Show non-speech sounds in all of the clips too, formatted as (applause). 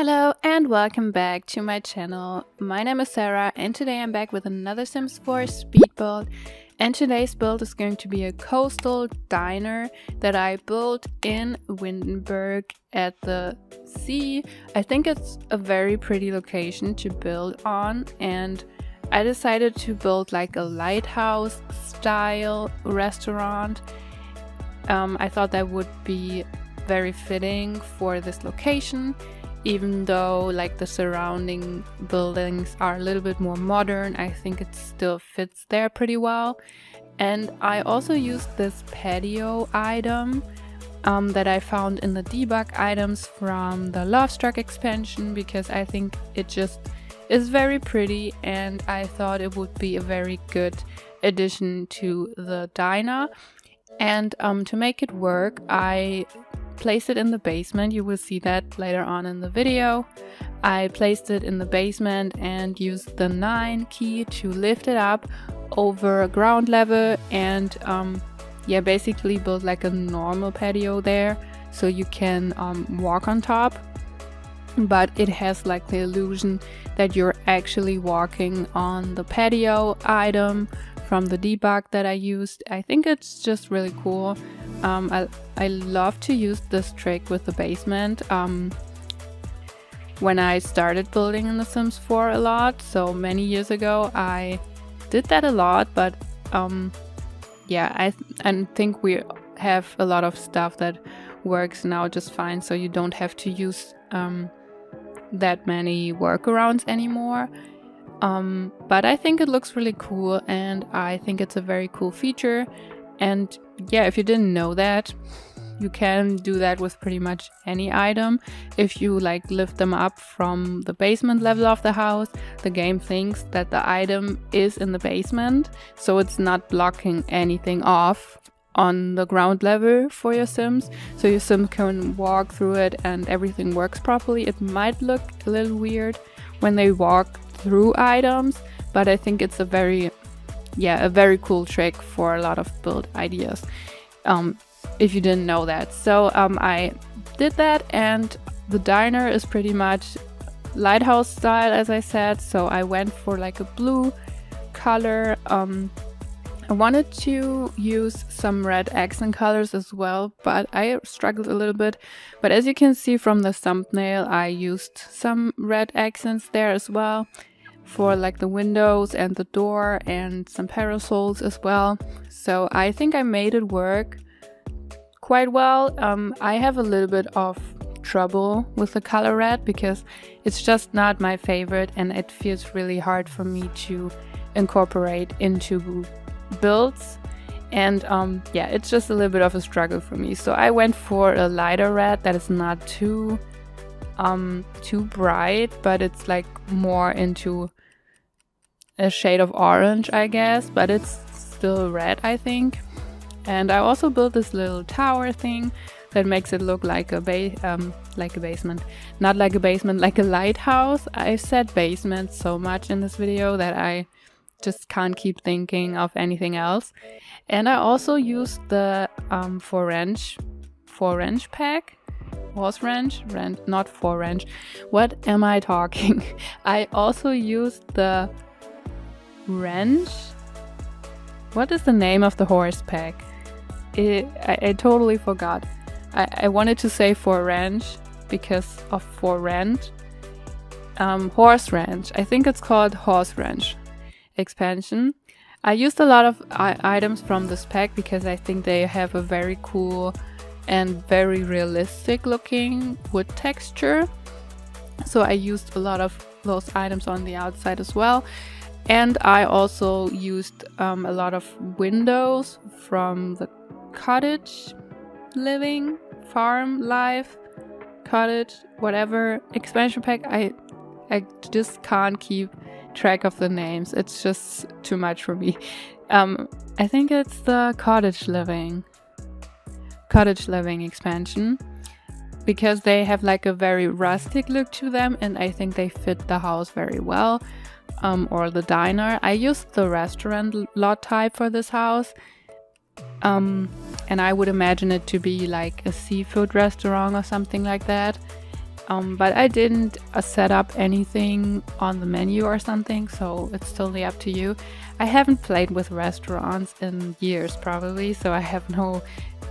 Hello and welcome back to my channel. My name is Sarah and today I'm back with another Sims 4 speed build and today's build is going to be a coastal diner that I built in Windenburg at the sea. I think it's a very pretty location to build on and I decided to build like a lighthouse style restaurant. Um, I thought that would be very fitting for this location even though like the surrounding buildings are a little bit more modern I think it still fits there pretty well. And I also used this patio item um, that I found in the debug items from the Lovestruck expansion because I think it just is very pretty and I thought it would be a very good addition to the diner and um, to make it work I placed it in the basement. You will see that later on in the video. I placed it in the basement and used the 9 key to lift it up over ground level and um, yeah, basically build like a normal patio there so you can um, walk on top. But it has like the illusion that you're actually walking on the patio item from the debug that I used. I think it's just really cool. Um, I, I love to use this trick with the basement. Um, when I started building in The Sims 4 a lot, so many years ago, I did that a lot, but um, yeah, I, I think we have a lot of stuff that works now just fine, so you don't have to use um, that many workarounds anymore. Um, but I think it looks really cool and I think it's a very cool feature. And yeah, if you didn't know that, you can do that with pretty much any item. If you like lift them up from the basement level of the house, the game thinks that the item is in the basement, so it's not blocking anything off on the ground level for your sims so your sim can walk through it and everything works properly it might look a little weird when they walk through items, but I think it's a very, yeah, a very cool trick for a lot of build ideas. Um, if you didn't know that. So um, I did that and the diner is pretty much lighthouse style as I said. So I went for like a blue color. Um, I wanted to use some red accent colors as well, but I struggled a little bit. But as you can see from the thumbnail, I used some red accents there as well for like the windows and the door and some parasols as well. So I think I made it work quite well. Um, I have a little bit of trouble with the color red because it's just not my favorite and it feels really hard for me to incorporate into builds and um, yeah it's just a little bit of a struggle for me so I went for a lighter red that is not too um, too bright but it's like more into a shade of orange I guess but it's still red I think and I also built this little tower thing that makes it look like a ba um, like a basement not like a basement like a lighthouse I said basement so much in this video that I just can't keep thinking of anything else. And I also used the um, four wrench, four wrench pack, horse wrench, wrench, not four wrench. What am I talking? (laughs) I also used the wrench. What is the name of the horse pack? It, I, I, totally forgot. I, I wanted to say for wrench because of for rent. Um, horse wrench. I think it's called horse wrench expansion. I used a lot of items from this pack because I think they have a very cool and very realistic looking wood texture. So I used a lot of those items on the outside as well. And I also used um, a lot of windows from the cottage living, farm life, cottage, whatever expansion pack. I I just can't keep track of the names. It's just too much for me. (laughs) Um, I think it's the cottage living, cottage living expansion because they have like a very rustic look to them and I think they fit the house very well. Um, or the diner. I used the restaurant lot type for this house. Um, and I would imagine it to be like a seafood restaurant or something like that. Um, but I didn't uh, set up anything on the menu or something, so it's totally up to you. I haven't played with restaurants in years, probably, so I have no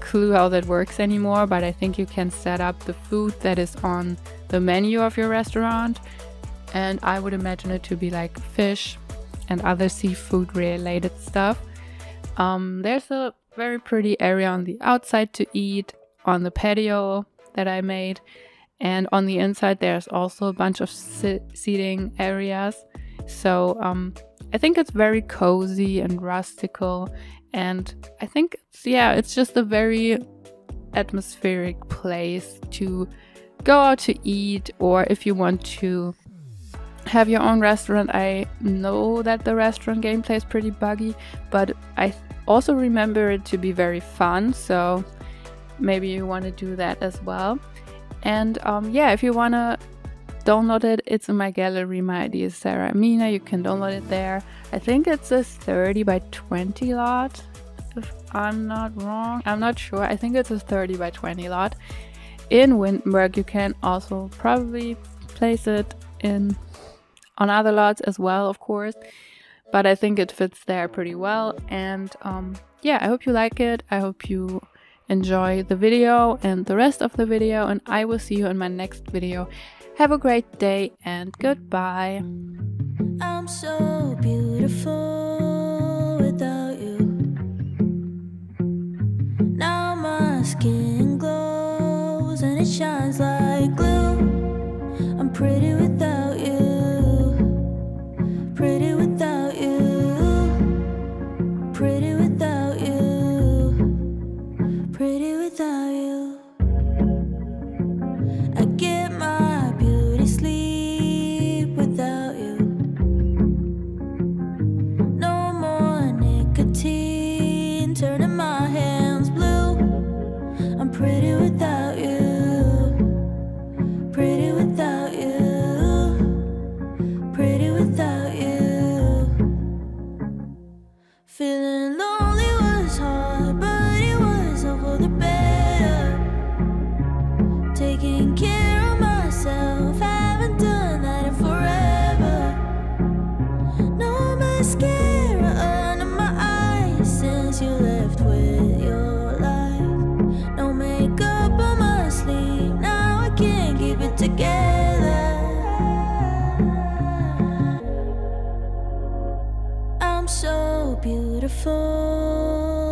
clue how that works anymore. But I think you can set up the food that is on the menu of your restaurant, and I would imagine it to be like fish and other seafood related stuff. Um, there's a very pretty area on the outside to eat on the patio that I made. And on the inside there's also a bunch of seating areas. So um, i think it's very cozy and rustical. And i think it's yeah it's just a very atmospheric place to go out to eat or if you want to have your own restaurant i know that the restaurant gameplay is pretty buggy but i also remember it to be very fun so maybe you want to do that as well and um, yeah, if you want to download it, it's in my gallery. My ID is Sarah Amina. You can download it there. I think it's a 30 by 20 lot, if I'm not wrong. I'm not sure. I think it's a 30 by 20 lot. In Windenburg, you can also probably place it in on other lots as well, of course. But I think it fits there pretty well. And um, yeah, I hope you like it. I hope you enjoy the video and the rest of the video and I will see you in my next video. Have a great day and goodbye.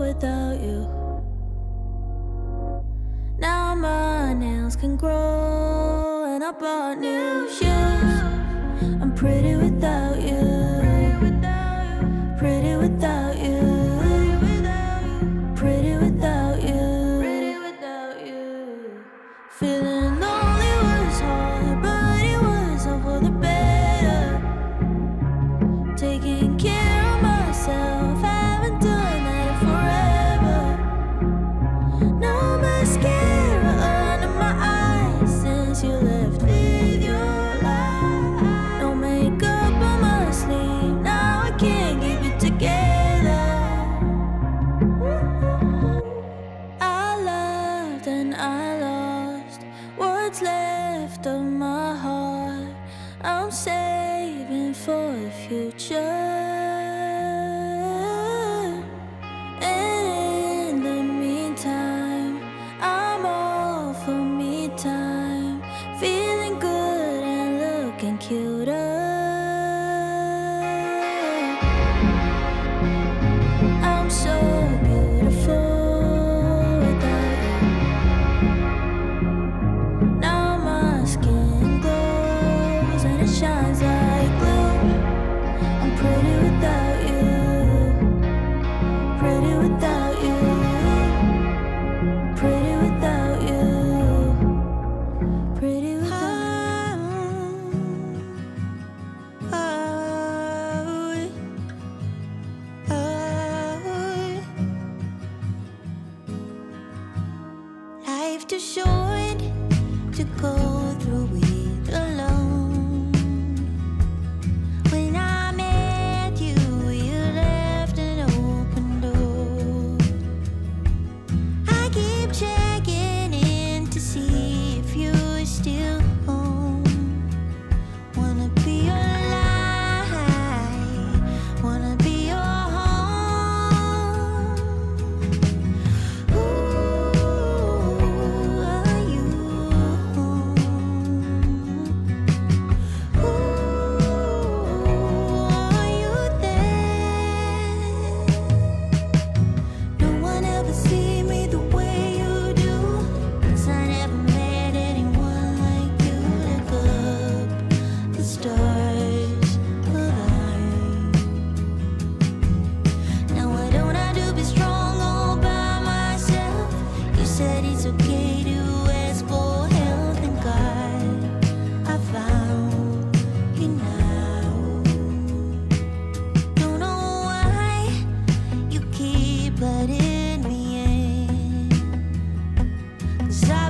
Without you. Now my nails can grow and I bought new shoes I'm pretty without you sorry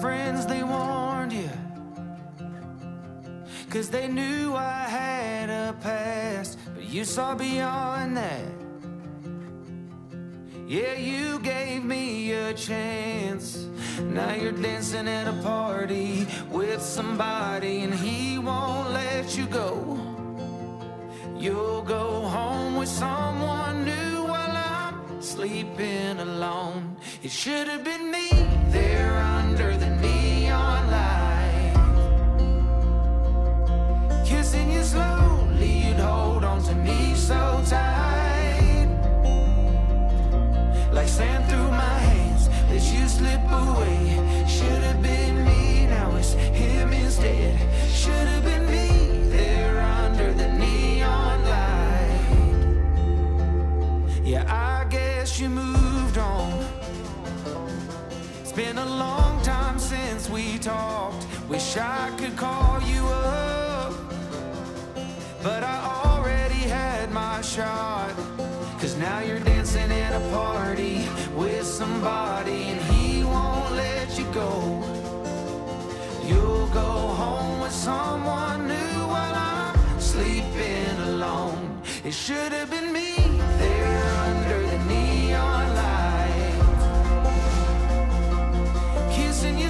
friends, they warned you. Cause they knew I had a past, but you saw beyond that. Yeah, you gave me a chance. Now you're dancing at a party with somebody, and he won't let you go. You'll go home with someone new while I'm sleeping alone. It should have been me under neon light. Kissing you slowly, you'd hold on to me so tight. Like sand through my hands as you slip away. been a long time since we talked. Wish I could call you up, but I already had my shot. Cause now you're dancing at a party with somebody, and he won't let you go. You'll go home with someone new while I'm sleeping alone. It should have been me there under.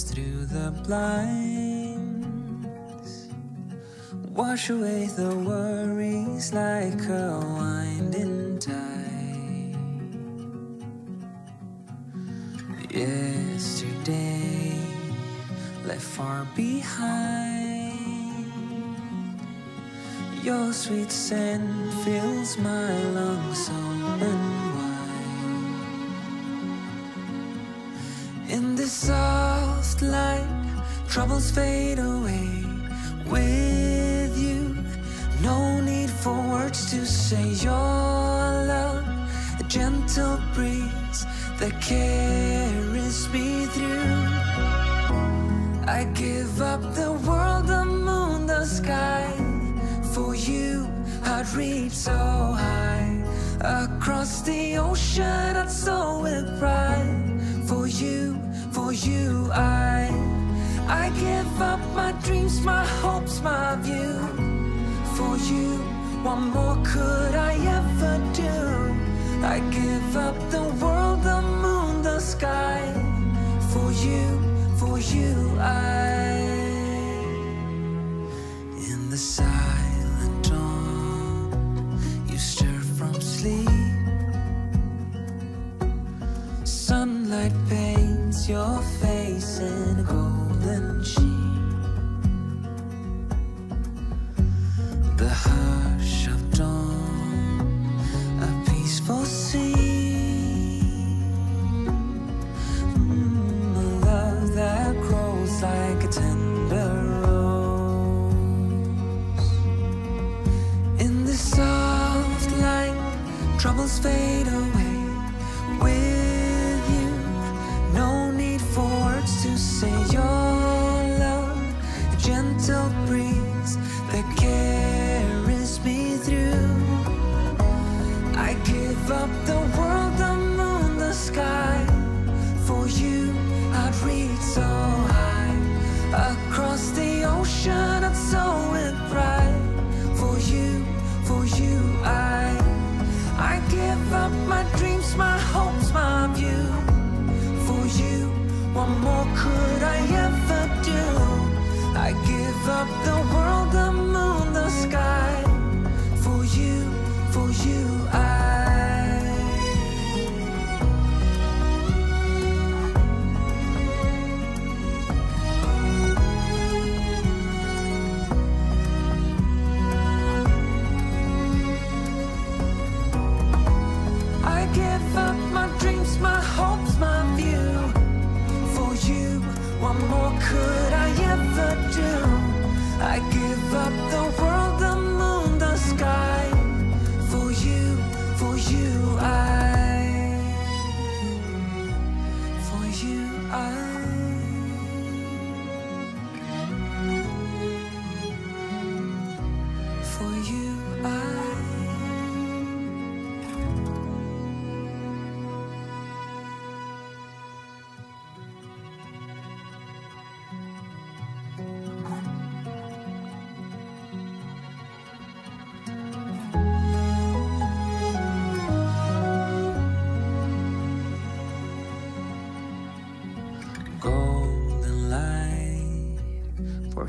through the blinds. Wash away the worries like a winding tide. Yesterday left far behind. Your sweet scent fills my lungs open gentle breeze that carries me through. I give up the world, the moon, the sky. For you, I'd reach so high. Across the ocean, I'd soar with pride. For you, for you, I. I give up my dreams, my hopes, my view. For you, what more could I ever do? I give up the world, the moon, the sky. For you, for you, I. In the silent dawn, you stir from sleep. Sunlight paints your face in a dreams, my hopes, my view. For you, what more could I ever do? I give up the world, the moon, I give up the world,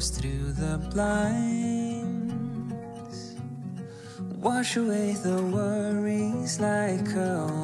through the blinds. Wash away the worries like a